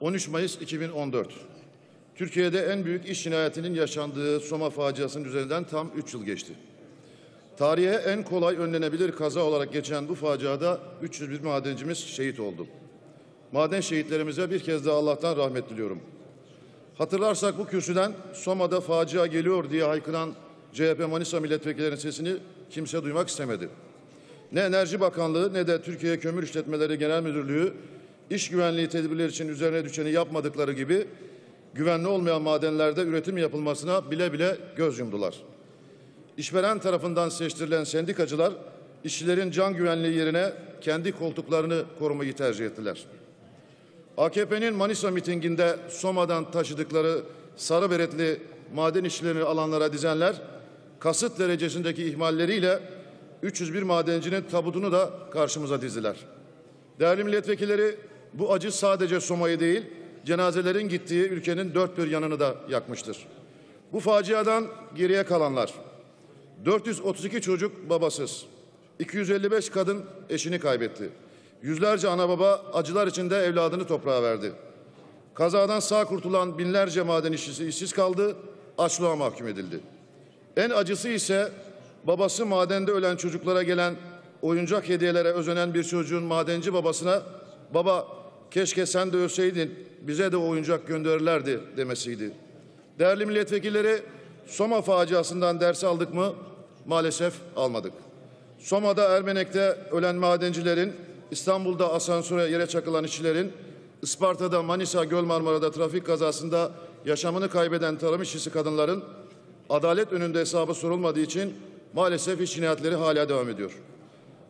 13 Mayıs 2014. Türkiye'de en büyük iş cinayetinin yaşandığı Soma faciasının üzerinden tam 3 yıl geçti. Tarihe en kolay önlenebilir kaza olarak geçen bu faciada 301 madencimiz şehit oldu. Maden şehitlerimize bir kez daha Allah'tan rahmet diliyorum. Hatırlarsak bu kürsüden Soma'da facia geliyor diye haykıran CHP Manisa milletvekillerinin sesini kimse duymak istemedi. Ne Enerji Bakanlığı ne de Türkiye Kömür İşletmeleri Genel Müdürlüğü iş güvenliği tedbirleri için üzerine düşeni yapmadıkları gibi güvenli olmayan madenlerde üretim yapılmasına bile bile göz yumdular. İşveren tarafından seçtirilen sendikacılar işçilerin can güvenliği yerine kendi koltuklarını korumayı tercih ettiler. AKP'nin Manisa mitinginde Soma'dan taşıdıkları sarı beretli maden işçilerini alanlara dizenler kasıt derecesindeki ihmalleriyle 301 madencinin tabutunu da karşımıza dizdiler. Değerli milletvekilleri bu acı sadece Soma'yı değil cenazelerin gittiği ülkenin dört bir yanını da yakmıştır. Bu faciadan geriye kalanlar 432 çocuk babasız, 255 kadın eşini kaybetti. Yüzlerce ana baba acılar içinde evladını toprağa verdi. Kazadan sağ kurtulan binlerce maden işçisi işsiz kaldı, açlığa mahkum edildi. En acısı ise babası madende ölen çocuklara gelen oyuncak hediyelere özenen bir çocuğun madenci babasına baba keşke sen de ölseydin bize de oyuncak gönderirlerdi demesiydi. Değerli milletvekilleri Soma faciasından ders aldık mı? Maalesef almadık. Soma'da Ermenek'te ölen madencilerin, İstanbul'da asansöre yere çakılan işçilerin, Isparta'da, Manisa, Göl Marmara'da trafik kazasında yaşamını kaybeden tarım işçisi kadınların adalet önünde hesabı sorulmadığı için maalesef iş cinayetleri hala devam ediyor.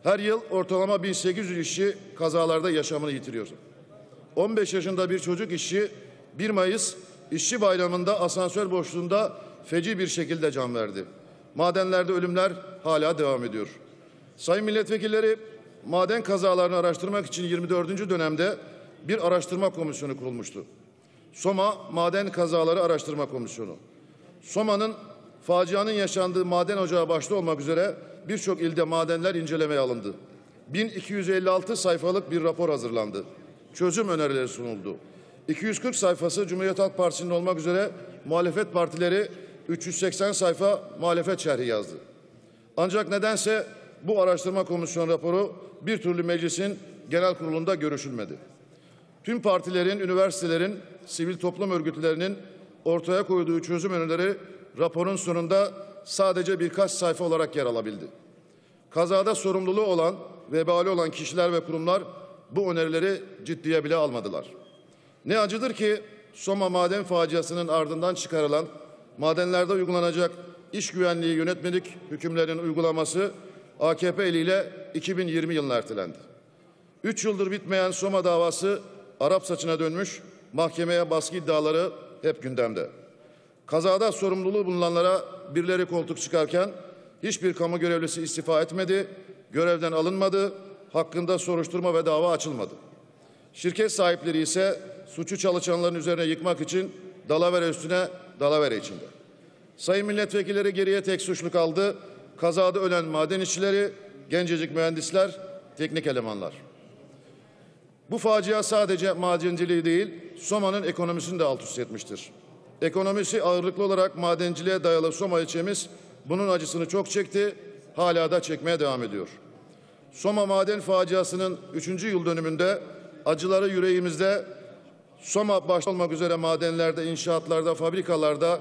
Her yıl ortalama 1800 işçi kazalarda yaşamını yitiriyor. 15 yaşında bir çocuk işçi 1 Mayıs işçi bayramında asansör boşluğunda feci bir şekilde can verdi. Madenlerde ölümler hala devam ediyor. Sayın milletvekilleri maden kazalarını araştırmak için 24. dönemde bir araştırma komisyonu kurulmuştu. Soma Maden Kazaları Araştırma Komisyonu. Soma'nın facianın yaşandığı maden ocağı başta olmak üzere birçok ilde madenler incelemeye alındı. 1256 sayfalık bir rapor hazırlandı. Çözüm önerileri sunuldu. 240 sayfası Cumhuriyet Halk Partisi'nin olmak üzere muhalefet partileri 380 sayfa muhalefet şerhi yazdı. Ancak nedense bu araştırma komisyonu raporu bir türlü meclisin genel kurulunda görüşülmedi. Tüm partilerin, üniversitelerin, sivil toplum örgütlerinin ortaya koyduğu çözüm önerileri raporun sonunda sadece birkaç sayfa olarak yer alabildi. Kazada sorumluluğu olan, vebali olan kişiler ve kurumlar bu önerileri ciddiye bile almadılar. Ne acıdır ki Soma maden faciasının ardından çıkarılan madenlerde uygulanacak iş güvenliği yönetmelik hükümlerinin uygulaması AKP eliyle 2020 yılına ertelendi. Üç yıldır bitmeyen Soma davası Arap saçına dönmüş, mahkemeye baskı iddiaları hep gündemde. Kazada sorumluluğu bulunanlara birileri koltuk çıkarken hiçbir kamu görevlisi istifa etmedi, görevden alınmadı, hakkında soruşturma ve dava açılmadı. Şirket sahipleri ise suçu çalışanların üzerine yıkmak için dalavere üstüne dalavere içinde. Sayın milletvekilleri geriye tek suçlu kaldı. Kazada ölen maden işçileri, gencecik mühendisler, teknik elemanlar. Bu facia sadece madenciliği değil, Soma'nın ekonomisini de alt üst etmiştir. Ekonomisi ağırlıklı olarak madenciliğe dayalı Soma ilçemiz bunun acısını çok çekti, hala da çekmeye devam ediyor. Soma maden faciasının 3. yıl dönümünde acıları yüreğimizde Soma başta olmak üzere madenlerde, inşaatlarda, fabrikalarda,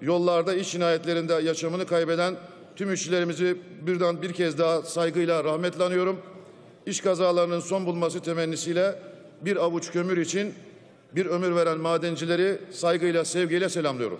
yollarda, iş cinayetlerinde yaşamını kaybeden tüm işçilerimizi birden bir kez daha saygıyla rahmetle anıyorum. İş kazalarının son bulması temennisiyle bir avuç kömür için bir ömür veren madencileri saygıyla, sevgiyle selamlıyorum.